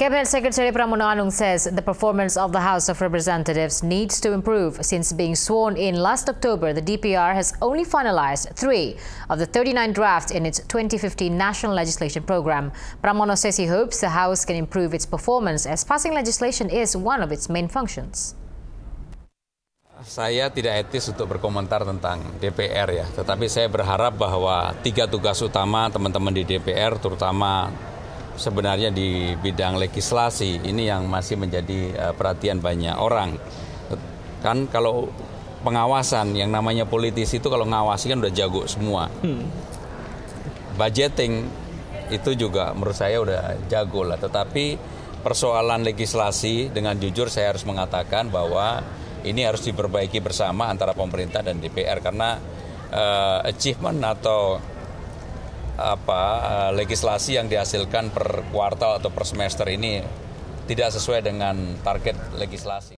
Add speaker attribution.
Speaker 1: Cabinet Secretary Pramono Anung says the performance of the House of Representatives needs to improve. Since being sworn in last October, the DPR has only finalized three of the 39 drafts in its 2015 National Legislation Program. Pramono says he hopes the House can improve its performance as passing legislation is one of its main functions.
Speaker 2: Saya tidak etis untuk berkomentar tentang DPR ya, tetapi saya berharap bahwa tiga tugas utama teman-teman di DPR, terutama sebenarnya di bidang legislasi ini yang masih menjadi uh, perhatian banyak orang. Kan kalau pengawasan yang namanya politisi itu kalau ngawasi kan udah jago semua. Hmm. Budgeting itu juga menurut saya udah jago lah. Tetapi persoalan legislasi dengan jujur saya harus mengatakan bahwa ini harus diperbaiki bersama antara pemerintah dan DPR karena uh, achievement atau apa uh, legislasi yang dihasilkan per kuartal atau per semester ini tidak sesuai dengan target legislasi.